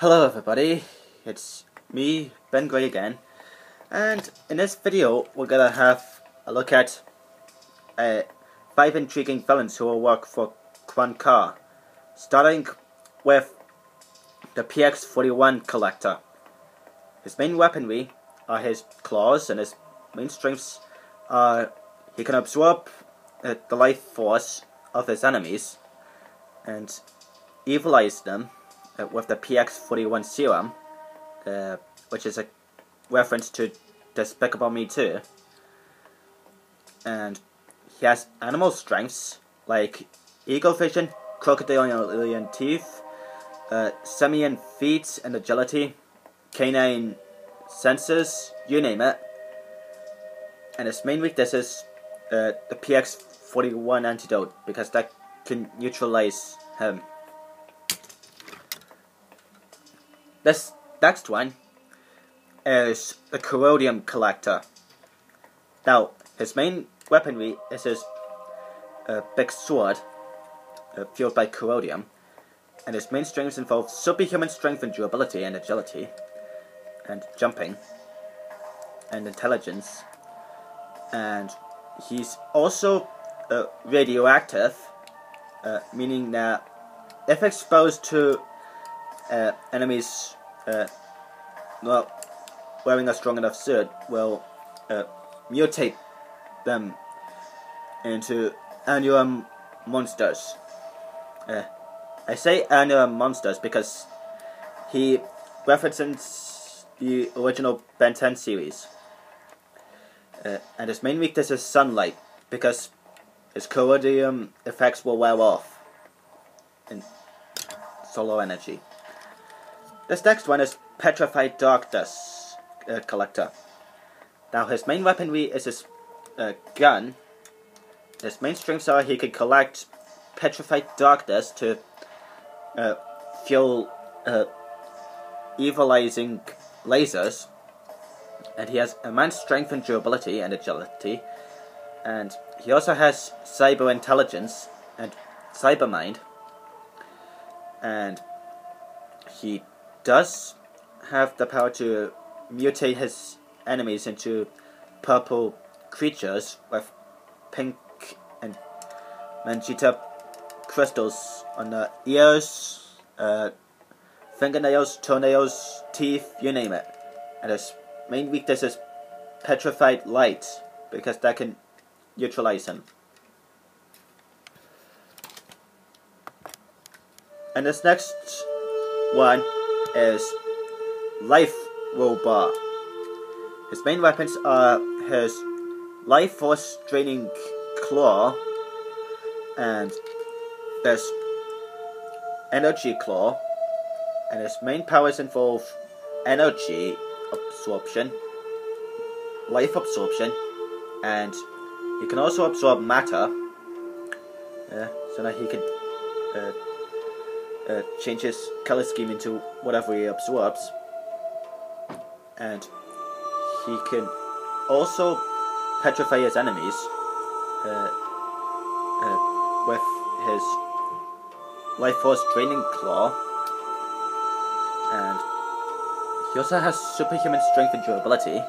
Hello everybody, it's me, Ben Gray again, and in this video we're gonna have a look at uh, five intriguing villains who will work for Quan Kaah, starting with the PX-41 Collector. His main weaponry are his claws, and his main strengths are he can absorb uh, the life force of his enemies and evilize them with the PX41 serum, uh, which is a reference to Despicable Me 2. And he has animal strengths like eagle vision, crocodilian teeth, uh, simian feet and agility, canine senses, you name it. And his main weakness is uh, the PX41 antidote because that can neutralize him. This next one is the Corrodium Collector. Now, his main weaponry is his uh, big sword, uh, fueled by Corrodium, and his main strengths involve superhuman strength and durability and agility, and jumping, and intelligence, and he's also uh, radioactive, uh, meaning that if exposed to uh, enemies uh, not wearing a strong enough suit will uh, mutate them into annual monsters. Uh, I say annual monsters because he references the original Ben 10 series. Uh, and his main weakness is sunlight because his corrodium effects will wear off in solar energy. This next one is Petrified Darkness uh, Collector. Now his main weaponry is his uh, gun. His main strengths are he can collect Petrified Darkness to uh, fuel uh, evilizing lasers. And he has immense strength and durability and agility. And he also has cyber intelligence and cyber mind. And he does have the power to mutate his enemies into purple creatures with pink and magenta crystals on the ears, uh, fingernails, toenails, teeth, you name it. And his main weakness is petrified light, because that can neutralize him. And this next one is Life Robot. His main weapons are his Life Force Draining Claw and there's Energy Claw and his main powers involve energy absorption, life absorption, and he can also absorb matter. Uh, so that he can uh, uh, change his color scheme into whatever he absorbs. And he can also petrify his enemies uh, uh, with his life force draining claw. And he also has superhuman strength and durability.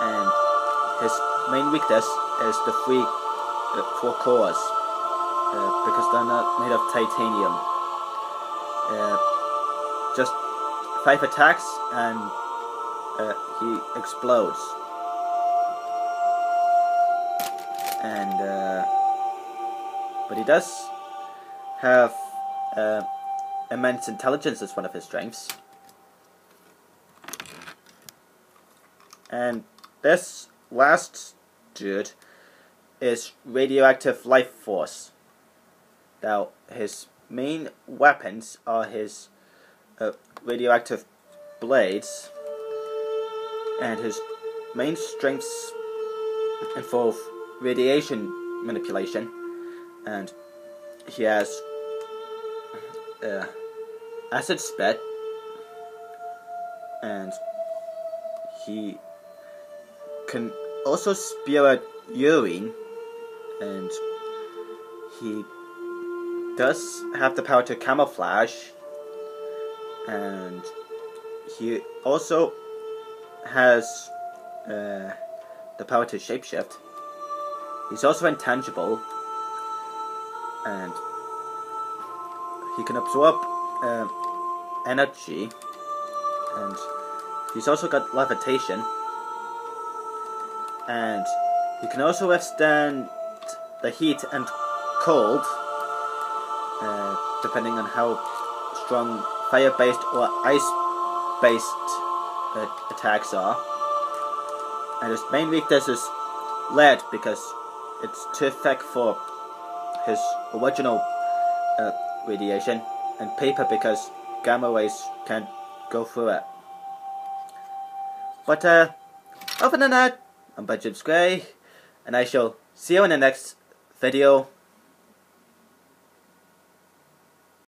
And his main weakness is the three uh, four cores uh, because they're not made of titanium. Uh, just five attacks and uh, he explodes. And uh, but he does have uh, immense intelligence as one of his strengths. And this last dude is radioactive life force. Now, his main weapons are his uh, radioactive blades, and his main strengths involve radiation manipulation, and he has uh, acid spit, and he can also spew out urine, and he does have the power to camouflage and he also has uh, the power to shapeshift. He's also intangible, and he can absorb uh, energy, and he's also got levitation, and he can also withstand the heat and cold, uh, depending on how strong fire-based or ice-based uh, attacks are. And his main weakness is lead because it's too thick for his original uh, radiation, and paper because gamma rays can't go through it. But uh, other than that, I'm Benjamin Gray, and I shall see you in the next video.